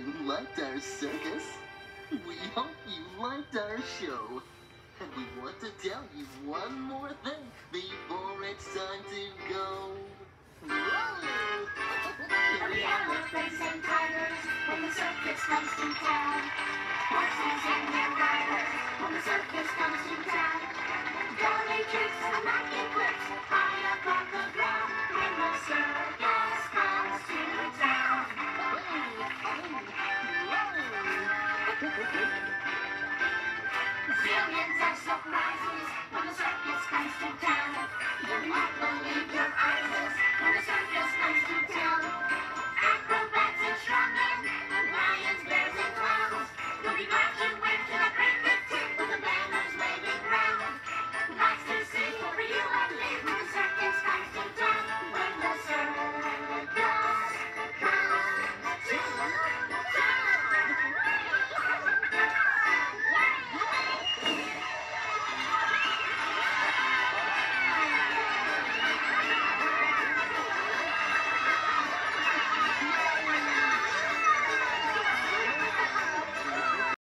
you liked our circus. We hope you liked our show. And we want to tell you one more thing before it's time to go. Whoa! Elephants and tigers when the circus comes to town. Horses and their riders when the circus comes to town. Tricks and magic the